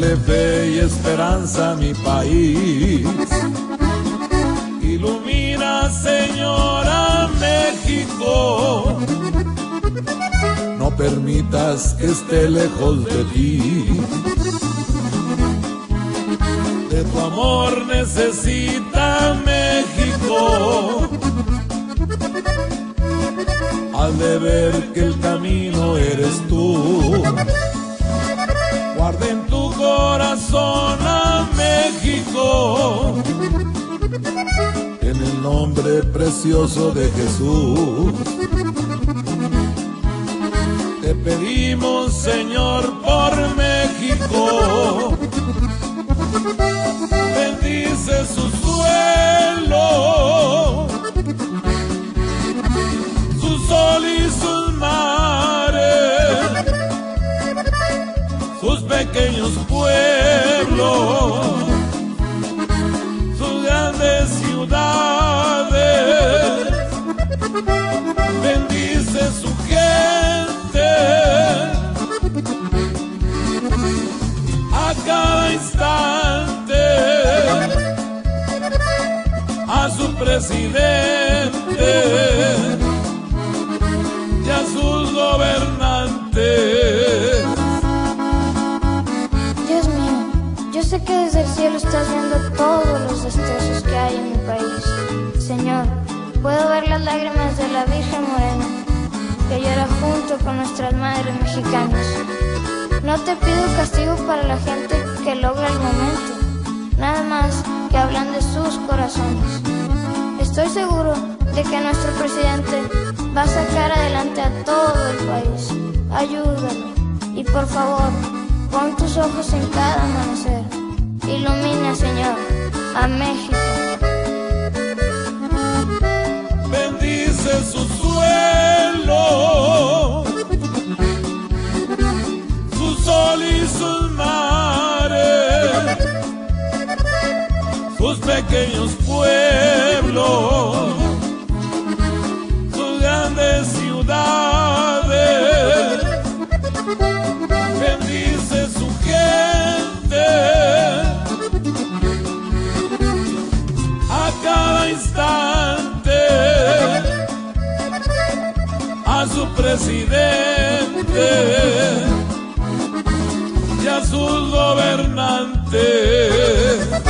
de fe y esperanza mi país. Ilumina, Señora México. No permitas que esté lejos de ti. De tu amor necesita México. Al de ver que el camino eres tú. Nombre precioso de Jesús. Te pedimos, Señor, por México. Bendice su suelo, su sol y sus mares, sus pequeños pueblos, cada instante a su presidente y a sus gobernantes. Dios mío, yo sé que desde el cielo estás viendo todos los destrozos que hay en mi país. Señor, puedo ver las lágrimas de la Virgen Morena que llora junto con nuestras madres mexicanas. No te pido castigo para la gente que logra el momento, nada más que hablan de sus corazones. Estoy seguro de que nuestro presidente va a sacar adelante a todo el país. Ayúdalo y por favor, pon tus ojos en cada amanecer. Ilumina, Señor, a México. bendice su pequeños pueblos, sus grandes ciudades, bendice su gente a cada instante a su presidente y a sus gobernantes.